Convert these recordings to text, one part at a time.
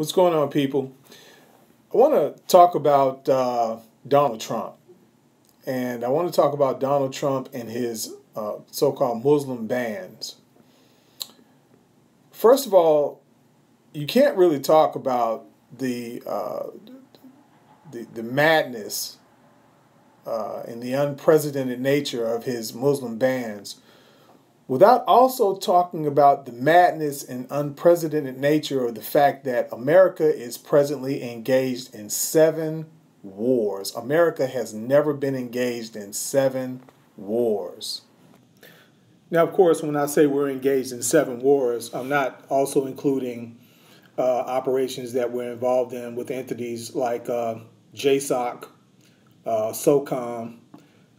What's going on, people? I want to talk about uh, Donald Trump. And I want to talk about Donald Trump and his uh, so called Muslim bans. First of all, you can't really talk about the, uh, the, the madness uh, and the unprecedented nature of his Muslim bans without also talking about the madness and unprecedented nature of the fact that America is presently engaged in seven wars. America has never been engaged in seven wars. Now, of course, when I say we're engaged in seven wars, I'm not also including uh, operations that we're involved in with entities like uh, JSOC, uh, SOCOM,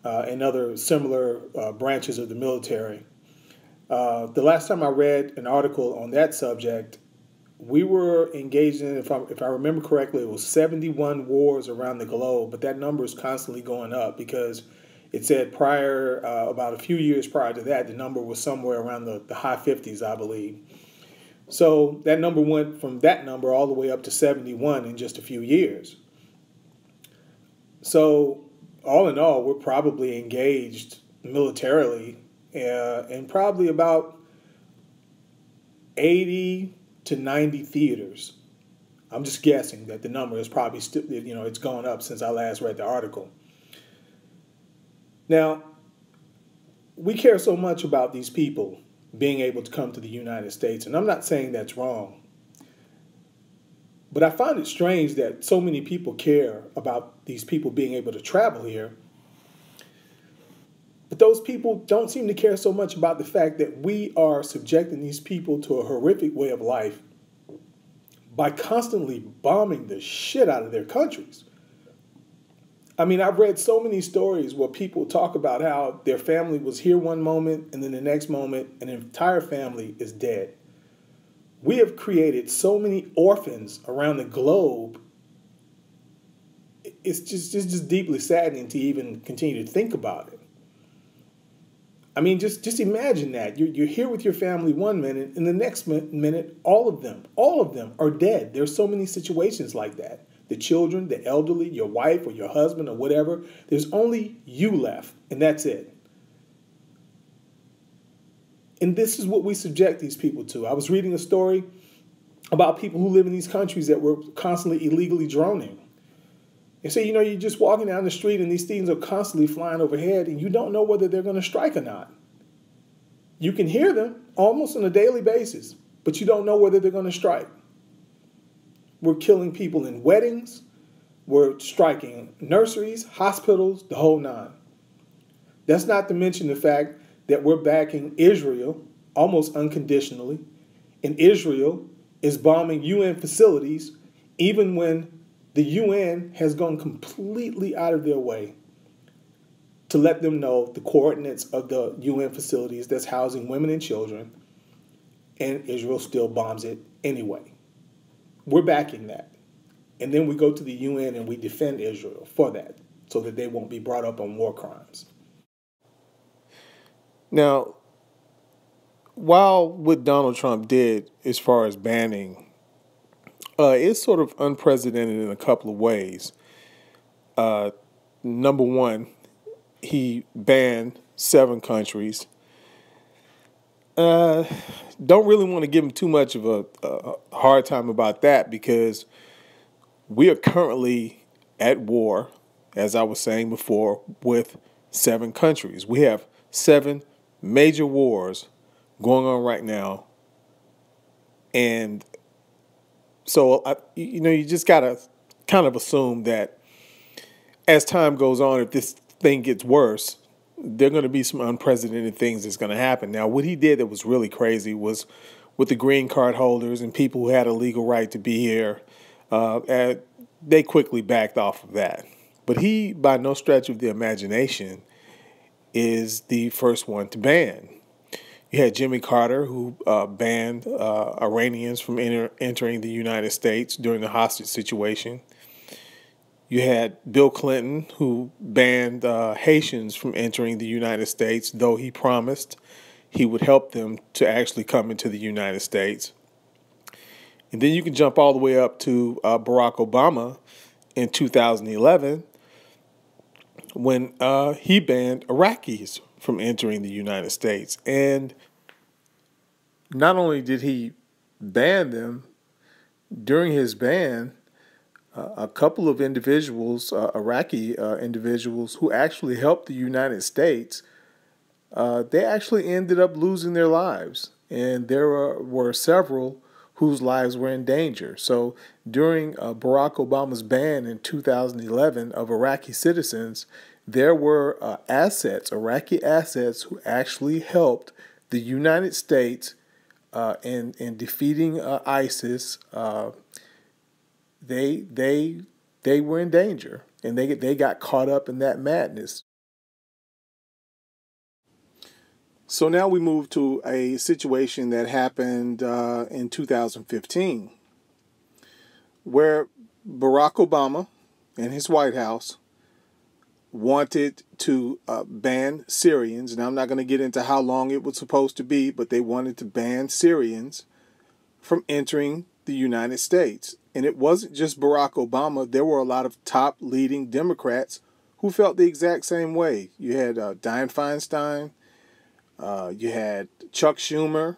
uh, and other similar uh, branches of the military. Uh, the last time I read an article on that subject, we were engaged in, if I, if I remember correctly, it was 71 wars around the globe, but that number is constantly going up because it said prior, uh, about a few years prior to that, the number was somewhere around the, the high 50s, I believe. So that number went from that number all the way up to 71 in just a few years. So, all in all, we're probably engaged militarily uh, in probably about 80 to 90 theaters. I'm just guessing that the number is probably still, you know, it's gone up since I last read the article. Now, we care so much about these people being able to come to the United States, and I'm not saying that's wrong. But I find it strange that so many people care about these people being able to travel here but those people don't seem to care so much about the fact that we are subjecting these people to a horrific way of life by constantly bombing the shit out of their countries. I mean, I've read so many stories where people talk about how their family was here one moment and then the next moment an entire family is dead. We have created so many orphans around the globe. It's just, it's just deeply saddening to even continue to think about it. I mean, just just imagine that you're you're here with your family one minute, and the next minute, all of them, all of them are dead. There's so many situations like that. The children, the elderly, your wife or your husband or whatever. There's only you left, and that's it. And this is what we subject these people to. I was reading a story about people who live in these countries that were constantly illegally droning. And so, you know, you're just walking down the street and these things are constantly flying overhead and you don't know whether they're going to strike or not. You can hear them almost on a daily basis, but you don't know whether they're going to strike. We're killing people in weddings, we're striking nurseries, hospitals, the whole nine. That's not to mention the fact that we're backing Israel almost unconditionally, and Israel is bombing UN facilities even when the UN has gone completely out of their way to let them know the coordinates of the UN facilities that's housing women and children, and Israel still bombs it anyway. We're backing that. And then we go to the UN and we defend Israel for that so that they won't be brought up on war crimes. Now, while what Donald Trump did as far as banning uh, it's sort of unprecedented in a couple of ways. Uh, number one, he banned seven countries. Uh, don't really want to give him too much of a, a hard time about that because we are currently at war, as I was saying before, with seven countries. We have seven major wars going on right now. And so, I, you know, you just got to kind of assume that as time goes on, if this thing gets worse, there are going to be some unprecedented things that's going to happen. Now, what he did that was really crazy was with the green card holders and people who had a legal right to be here, uh, they quickly backed off of that. But he, by no stretch of the imagination, is the first one to ban. You had Jimmy Carter, who uh, banned uh, Iranians from enter- entering the United States during the hostage situation. You had Bill Clinton, who banned uh, Haitians from entering the United States, though he promised he would help them to actually come into the United States. And then you can jump all the way up to uh, Barack Obama in 2011 when uh, he banned Iraqis from entering the United States. And not only did he ban them, during his ban, uh, a couple of individuals, uh, Iraqi uh, individuals, who actually helped the United States, uh, they actually ended up losing their lives. And there were, were several whose lives were in danger. So during uh, Barack Obama's ban in 2011 of Iraqi citizens, there were uh, assets, Iraqi assets, who actually helped the United States uh, in in defeating uh, ISIS. Uh, they they they were in danger, and they they got caught up in that madness. So now we move to a situation that happened uh, in 2015, where Barack Obama and his White House wanted to uh, ban Syrians. Now, I'm not going to get into how long it was supposed to be, but they wanted to ban Syrians from entering the United States. And it wasn't just Barack Obama, there were a lot of top leading Democrats who felt the exact same way. You had uh, Dianne Feinstein, uh, you had Chuck Schumer,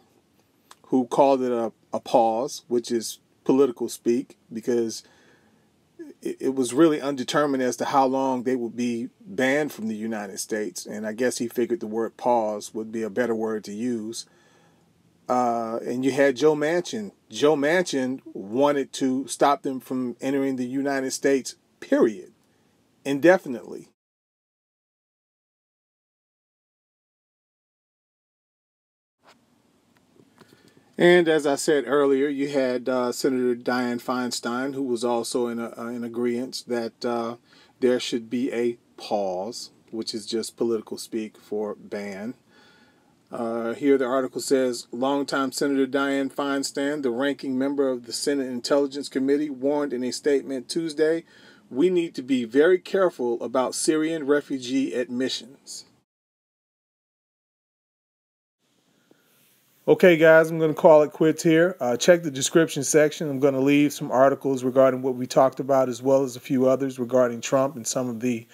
who called it a, a pause, which is political speak, because it, it was really undetermined as to how long they would be banned from the United States. And I guess he figured the word pause would be a better word to use. Uh, and you had Joe Manchin. Joe Manchin wanted to stop them from entering the United States, period, indefinitely. And as I said earlier, you had uh, Senator Dianne Feinstein, who was also in, a, uh, in agreement that uh, there should be a pause, which is just political speak for ban. Uh, here the article says longtime Senator Dianne Feinstein, the ranking member of the Senate Intelligence Committee, warned in a statement Tuesday we need to be very careful about Syrian refugee admissions. Okay, guys, I'm going to call it quits here. Uh, check the description section. I'm going to leave some articles regarding what we talked about, as well as a few others regarding Trump and some of the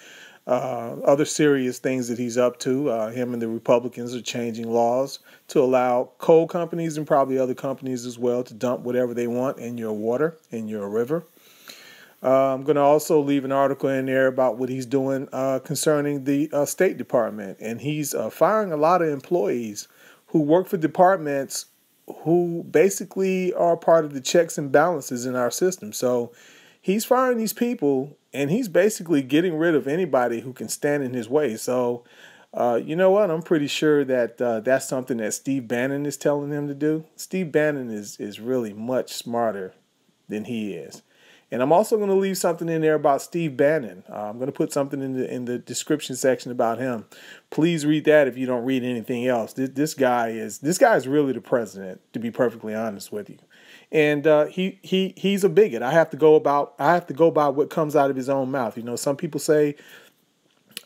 uh, other serious things that he's up to. Uh, him and the Republicans are changing laws to allow coal companies and probably other companies as well to dump whatever they want in your water, in your river. Uh, I'm going to also leave an article in there about what he's doing uh, concerning the uh, State Department. And he's uh, firing a lot of employees who work for departments who basically are part of the checks and balances in our system. So he's firing these people and he's basically getting rid of anybody who can stand in his way. So, uh, you know what? I'm pretty sure that uh, that's something that Steve Bannon is telling him to do. Steve Bannon is, is really much smarter than he is. And I'm also going to leave something in there about Steve Bannon. Uh, I'm going to put something in the in the description section about him. Please read that if you don't read anything else. This, this guy is this guy is really the president. To be perfectly honest with you, and uh, he he he's a bigot. I have to go about I have to go by what comes out of his own mouth. You know, some people say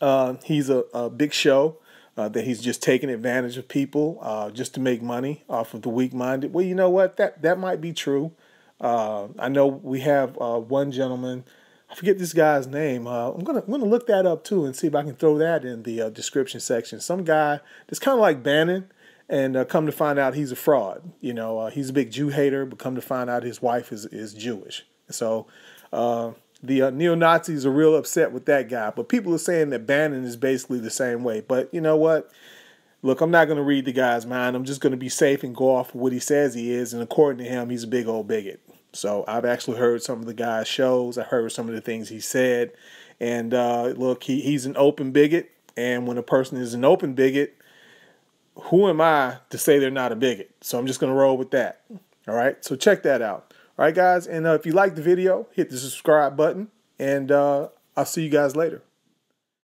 uh, he's a, a, big show. Uh, that he's just taking advantage of people uh, just to make money off of the weak-minded. Well, you know what? That that might be true. Uh, I know we have uh, one gentleman. I forget this guy's name. Uh, I'm gonna I'm gonna look that up too and see if I can throw that in the uh, description section. Some guy that's kind of like Bannon, and uh, come to find out he's a fraud. You know, uh, he's a big Jew hater, but come to find out his wife is is Jewish. So. the neo Nazis are real upset with that guy, but people are saying that Bannon is basically the same way. But you know what? Look, I'm not going to read the guy's mind. I'm just going to be safe and go off of what he says he is. And according to him, he's a big old bigot. So I've actually heard some of the guy's shows. I heard some of the things he said. And uh, look, he, he's an open bigot. And when a person is an open bigot, who am I to say they're not a bigot? So I'm just going to roll with that. All right. So check that out. All right, guys. And uh, if you like the video, hit the subscribe button. And uh, I'll see you guys later.